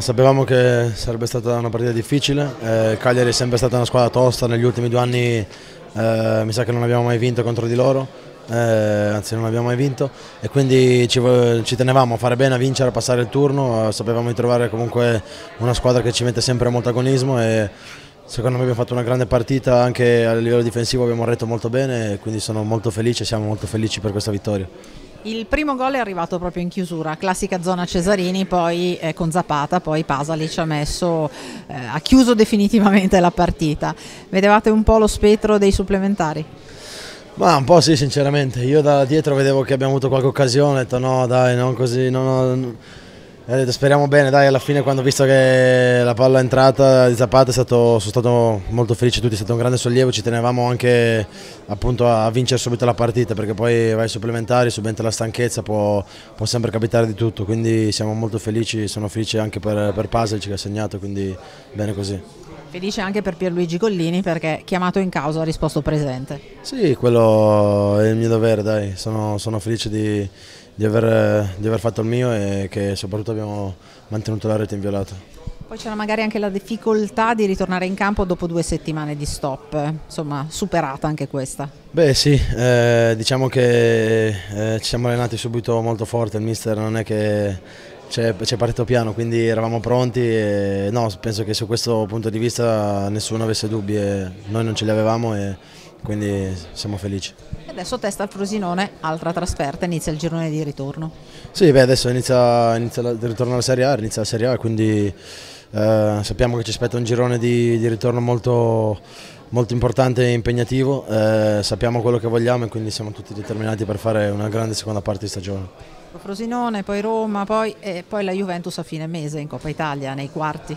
Sapevamo che sarebbe stata una partita difficile, eh, Cagliari è sempre stata una squadra tosta, negli ultimi due anni eh, mi sa che non abbiamo mai vinto contro di loro, eh, anzi non abbiamo mai vinto. E quindi ci, ci, tenevamo a fare bene, a vincere, a passare il turno, sapevamo di trovare comunque una squadra che ci mette sempre molto agonismo e secondo me abbiamo fatto una grande partita, anche a livello difensivo abbiamo retto molto bene e quindi sono molto felice, siamo molto felici per questa vittoria. Il primo gol è arrivato proprio in chiusura, classica zona Cesarini, poi eh, con Zapata, poi Pasalic ha messo, eh, ha chiuso definitivamente la partita. Vedevate un po' lo spettro dei supplementari? Ma un po' sì, sinceramente. Io da dietro vedevo che abbiamo avuto qualche occasione, ho detto no, dai, non così, non ho eh, speriamo bene, dai, alla fine quando ho visto che la palla è entrata di Zapata stato, sono stato molto felice tutti, è stato un grande sollievo, ci tenevamo anche appunto, a vincere subito la partita perché poi vai ai supplementari, subentra la stanchezza, può, può, sempre capitare di tutto, quindi siamo molto felici, sono felice anche per, per Pasalic che ha segnato, quindi bene così. Felice anche per Pierluigi Gollini perché chiamato in causa ha risposto presente. Sì, quello è il mio dovere, dai, sono, sono felice di di aver, di aver fatto il mio e che soprattutto abbiamo mantenuto la rete inviolata. Poi c'era magari anche la difficoltà di ritornare in campo dopo due settimane di stop, insomma superata anche questa. Beh sì, eh, diciamo che eh, ci siamo allenati subito molto forte, il mister non è che c'è partito piano, quindi eravamo pronti e no, penso che su questo punto di vista nessuno avesse dubbi e noi non ce li avevamo e quindi siamo felici. Adesso testa al Frosinone, altra trasferta, inizia il girone di ritorno. Sì, beh, adesso inizia, inizia il ritorno alla Serie A, inizia la Serie A, quindi eh, sappiamo che ci aspetta un girone di, di ritorno molto, molto, importante e impegnativo, eh, sappiamo quello che vogliamo e quindi siamo tutti determinati per fare una grande seconda parte di stagione. Frosinone, poi Roma, poi, e poi la Juventus a fine mese in Coppa Italia, nei quarti.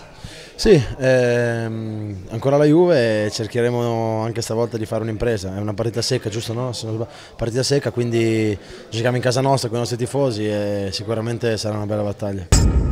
Sì, ehm, ancora la Juve e cercheremo anche stavolta di fare un'impresa, è una partita secca, giusto no? Partita secca, quindi giochiamo in casa nostra con i nostri tifosi e sicuramente sarà una bella battaglia.